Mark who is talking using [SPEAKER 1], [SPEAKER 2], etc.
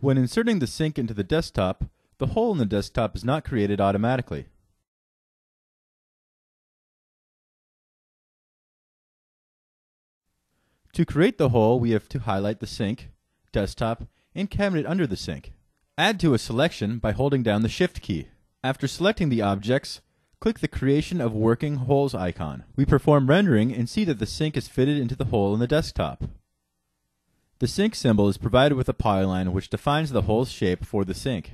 [SPEAKER 1] When inserting the sink into the desktop, the hole in the desktop is not created automatically. To create the hole, we have to highlight the sink, desktop, and cabinet under the sink. Add to a selection by holding down the Shift key. After selecting the objects, click the Creation of Working Holes icon. We perform rendering and see that the sink is fitted into the hole in the desktop. The sink symbol is provided with a polyline which defines the hole's shape for the sink.